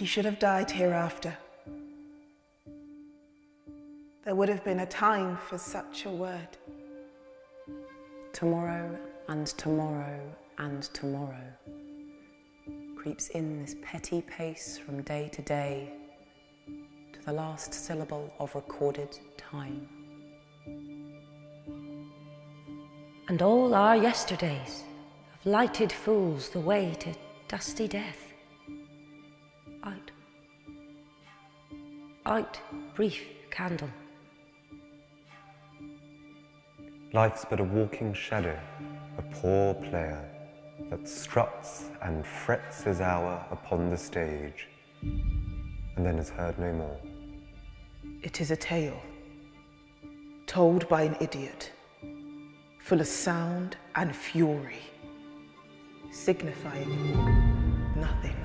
She should have died hereafter. There would have been a time for such a word. Tomorrow and tomorrow and tomorrow creeps in this petty pace from day to day to the last syllable of recorded time. And all our yesterdays have lighted fools the way to dusty death. Out. Out, brief candle. Life's but a walking shadow, a poor player that struts and frets his hour upon the stage, and then is heard no more. It is a tale told by an idiot, full of sound and fury, signifying nothing.